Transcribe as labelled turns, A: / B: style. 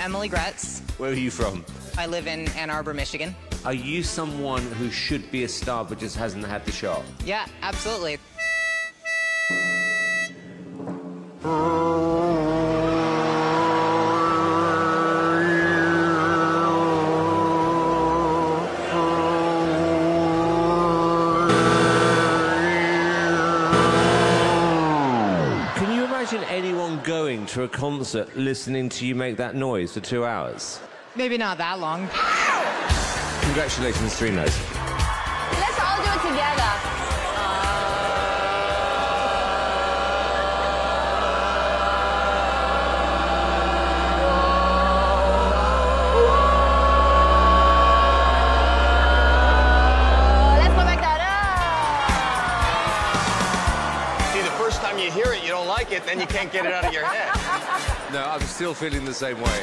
A: Emily Graetz.
B: Where are you from?
A: I live in Ann Arbor, Michigan.
B: Are you someone who should be a star but just hasn't had the shot?
A: Yeah, absolutely.
B: Imagine anyone going to a concert listening to you make that noise for two hours?
A: Maybe not that long.
B: Congratulations, Three Nose.
C: Let's all do it together.
D: First time you hear it, you don't like it, then you can't get it out of your head.
B: No, I'm still feeling the same way.